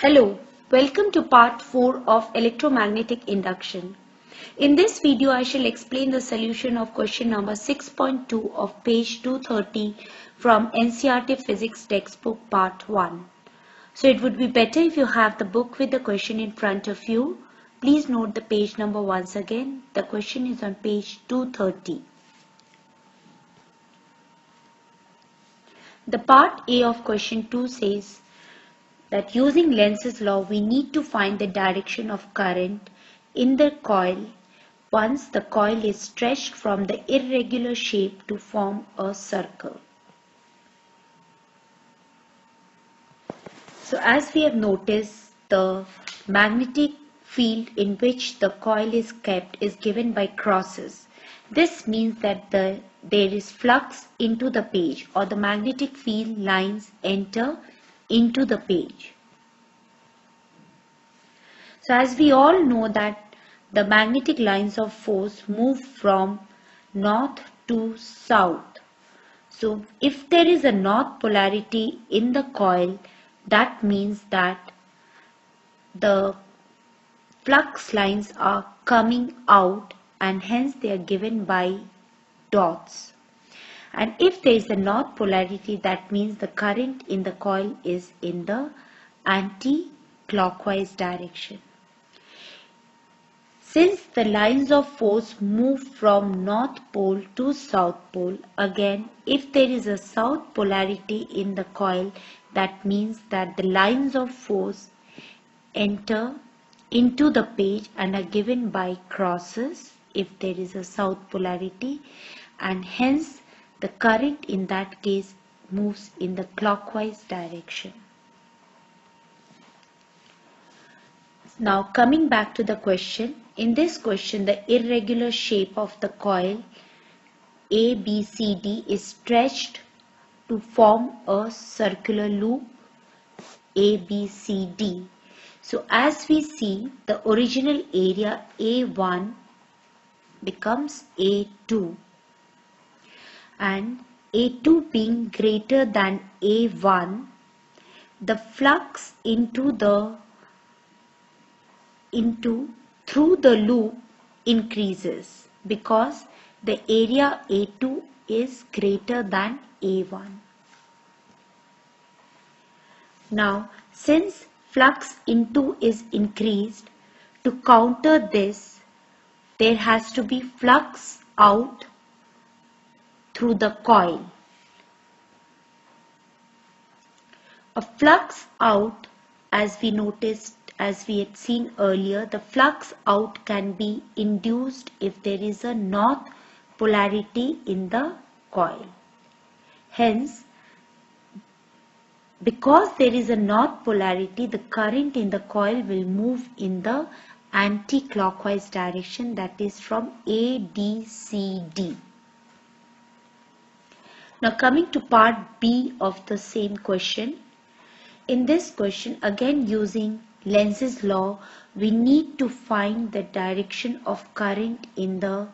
Hello, welcome to part 4 of electromagnetic induction. In this video I shall explain the solution of question number 6.2 of page 230 from NCERT Physics textbook part 1. So it would be better if you have the book with the question in front of you. Please note the page number once again. The question is on page 230. The part A of question 2 says that using Lenz's law we need to find the direction of current in the coil once the coil is stretched from the irregular shape to form a circle. So as we have noticed the magnetic field in which the coil is kept is given by crosses. This means that the, there is flux into the page or the magnetic field lines enter into the page. So as we all know that the magnetic lines of force move from north to south. So if there is a north polarity in the coil, that means that the flux lines are coming out and hence they are given by dots. And if there is a north polarity, that means the current in the coil is in the anti-clockwise direction. Since the lines of force move from north pole to south pole, again, if there is a south polarity in the coil, that means that the lines of force enter into the page and are given by crosses if there is a south polarity and hence the current in that case moves in the clockwise direction. Now coming back to the question, in this question the irregular shape of the coil ABCD is stretched to form a circular loop ABCD. So as we see the original area A1 becomes A2 and A2 being greater than A1 the flux into the into through the loop increases because the area A2 is greater than A1. Now since flux into is increased to counter this there has to be flux out through the coil. A flux out as we noticed as we had seen earlier the flux out can be induced if there is a north polarity in the coil. Hence because there is a north polarity the current in the coil will move in the anti-clockwise direction that is from ADCD. Now coming to part B of the same question. In this question again using Lenz's law we need to find the direction of current in the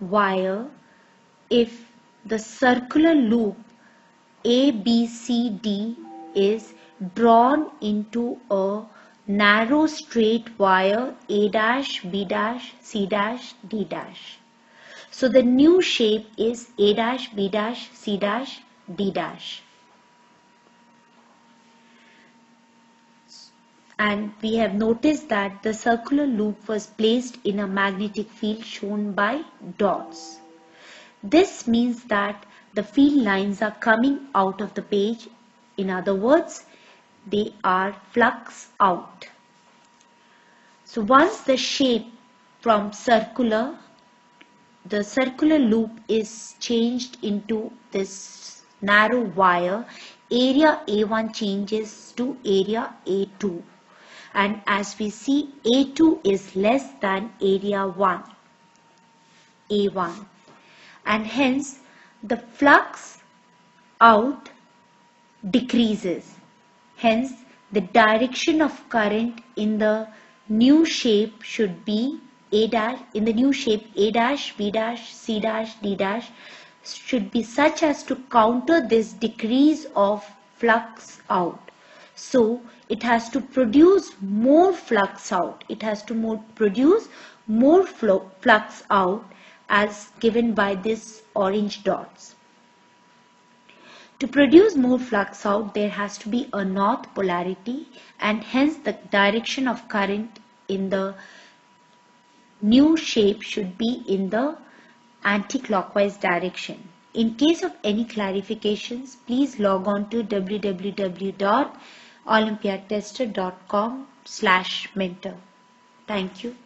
wire if the circular loop ABCD is drawn into a narrow straight wire A dash B dash C dash D dash. So the new shape is A dash, B dash, C dash, D dash. And we have noticed that the circular loop was placed in a magnetic field shown by dots. This means that the field lines are coming out of the page. In other words, they are flux out. So once the shape from circular the circular loop is changed into this narrow wire. Area A1 changes to area A2 and as we see A2 is less than area 1 A1 and hence the flux out decreases. Hence the direction of current in the new shape should be a dash in the new shape A dash, B dash, C dash, D dash should be such as to counter this decrease of flux out. So it has to produce more flux out. It has to more produce more flow, flux out as given by this orange dots. To produce more flux out, there has to be a north polarity and hence the direction of current in the new shape should be in the anti-clockwise direction. In case of any clarifications, please log on to www.olympiadtester.com slash mentor. Thank you.